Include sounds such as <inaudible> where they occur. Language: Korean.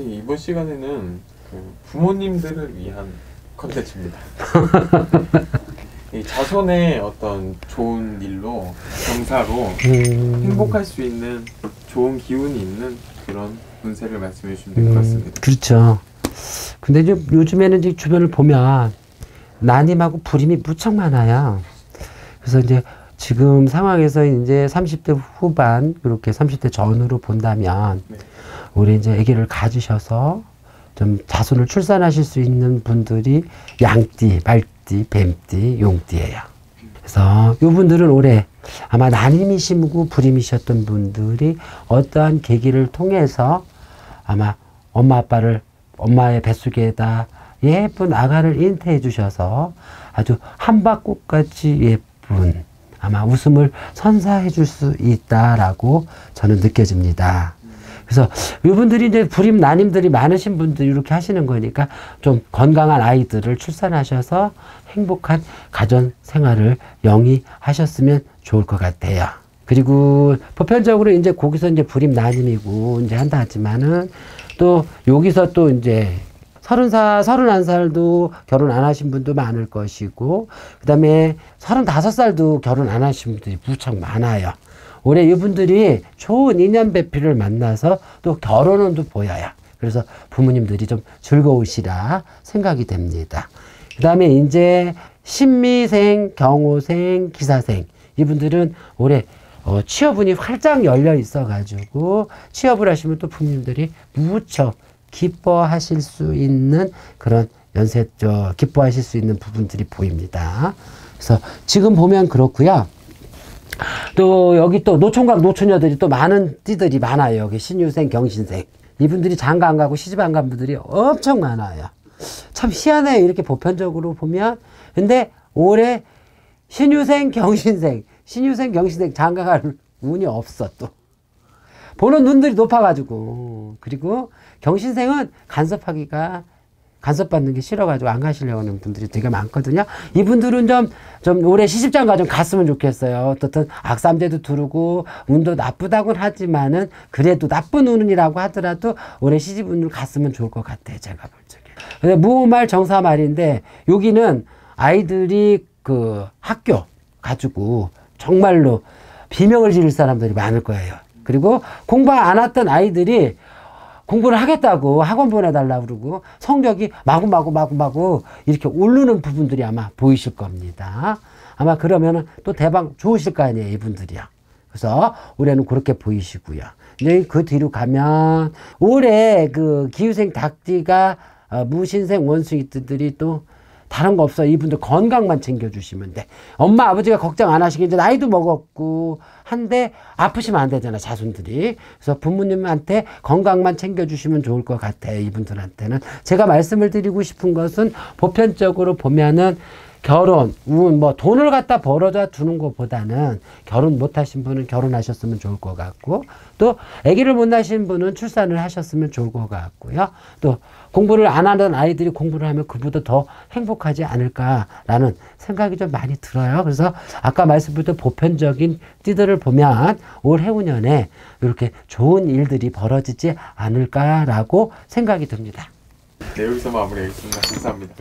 그 이번 시간에는 그 부모님들을 위한 컨텐츠입니다. <laughs> 이 자손의 어떤 좋은 일로 경사로 음, 행복할 수 있는 좋은 기운이 있는 그런 운세를 말씀해 주시면 될것 음, 같습니다. 그렇죠. 근데 이제 요즘에는 이제 주변을 보면 난임하고 불임이 무척 많아요. 그래서 이제 지금 상황에서 이제 30대 후반, 이렇게 30대 전후로 본다면, 네. 우리 이제 아기를 가지셔서 좀 자손을 출산하실 수 있는 분들이 양띠, 말띠, 뱀띠, 용띠예요. 그래서 이분들은 올해 아마 난임이시고 불임이셨던 분들이 어떠한 계기를 통해서 아마 엄마 아빠를 엄마의 뱃속에다 예쁜 아가를 잉태해 주셔서 아주 한박꽃같이 예쁜 아마 웃음을 선사해 줄 수 있다라고 저는 느껴집니다. 그래서 이분들이 이제 불임 난임들이 많으신 분들이 이렇게 하시는 거니까 좀 건강한 아이들을 출산하셔서 행복한 가정 생활을 영위하셨으면 좋을 것 같아요. 그리고 보편적으로 이제 거기서 이제 불임 난임이고 이제 한다 하지만은 또 여기서 또 이제 서른 살, 서른한 살도 결혼 안 하신 분도 많을 것이고, 그 다음에 서른다섯 살도 결혼 안 하신 분들이 무척 많아요. 올해 이분들이 좋은 인연 배필을 만나서 또 결혼은 또 보여요. 그래서 부모님들이 좀 즐거우시라 생각이 됩니다. 그 다음에 이제 신미생, 경호생, 기사생 이분들은 올해 어, 취업운이 활짝 열려 있어가지고 취업을 하시면 또 부모님들이 무척 기뻐하실 수 있는 그런 연세, 저, 기뻐하실 수 있는 부분들이 보입니다. 그래서 지금 보면 그렇고요. 또 여기 또 노총각 노처녀들이 또 많은 띠들이 많아요. 여기 신유생, 경신생. 이분들이 장가 안 가고 시집 안 간 분들이 엄청 많아요. 참 희한해요. 이렇게 보편적으로 보면. 근데 올해 신유생, 경신생, 신유생, 경신생 장가 갈 운이 없어 또. 보는 눈들이 높아가지고. 그리고 경신생은 간섭하기가 간섭받는 게 싫어가지고 안 가시려고 하는 분들이 되게 많거든요. 이분들은 좀, 좀 올해 시집장가 좀 갔으면 좋겠어요. 어떻든 악삼대도 두르고 운도 나쁘다고는 하지만은 그래도 나쁜 운이라고 하더라도 올해 시집 운을 갔으면 좋을 것 같아요. 제가 볼 적에. 근데 무말 정사말인데 여기는 아이들이 그 학교 가지고 정말로 비명을 지를 사람들이 많을 거예요. 그리고 공부 안 했던 아이들이 공부를 하겠다고 학원 보내달라고 그러고 성적이 마구마구 마구마구 이렇게 오르는 부분들이 아마 보이실 겁니다. 아마 그러면은 또 대박 좋으실 거 아니에요, 이분들이요. 그래서 올해는 그렇게 보이시고요. 이제 그 뒤로 가면 올해 그 기후생 닭띠가 어, 무신생 원숭이들이 또 다른 거 없어. 이분들 건강만 챙겨주시면 돼. 엄마, 아버지가 걱정 안 하시게 이제 나이도 먹었고 한데 아프시면 안 되잖아, 자손들이. 그래서 부모님한테 건강만 챙겨주시면 좋을 것 같아, 이분들한테는. 제가 말씀을 드리고 싶은 것은 보편적으로 보면은 결혼, 운, 뭐 돈을 갖다 벌어다 두는 것보다는 결혼 못 하신 분은 결혼하셨으면 좋을 것 같고 또 아기를 못 낳으신 분은 출산을 하셨으면 좋을 것 같고요. 또 공부를 안 하는 아이들이 공부를 하면 그보다 더 행복하지 않을까라는 생각이 좀 많이 들어요. 그래서 아까 말씀드렸던 보편적인 띠들을 보면 올 해운년에 이렇게 좋은 일들이 벌어지지 않을까라고 생각이 듭니다. 네, 여기서 마무리하겠습니다. 감사합니다.